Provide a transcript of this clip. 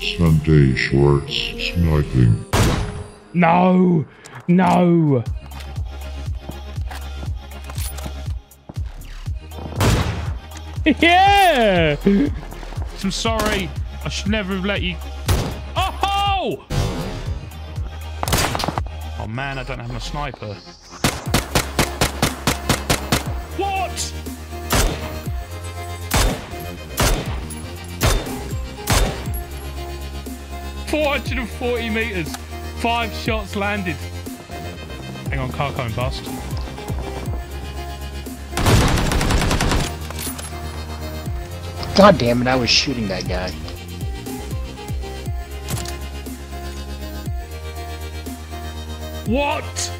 Sunday shorts sniping. No! No! yeah! I'm sorry. I should never have let you. Oh! Oh man, I don't have my sniper. What? Four hundred and forty meters. Five shots landed. Hang on, car coming past. God damn it, I was shooting that guy. What?